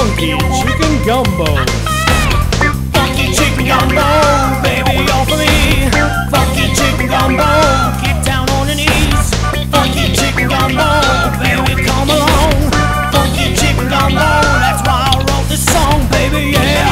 funky chicken gumbo. Funky chicken gumbo, baby, all for me. Funky chicken gumbo, get down on your knees. Funky chicken gumbo, baby, come along. Funky chicken gumbo, that's why I wrote this song, baby, yeah.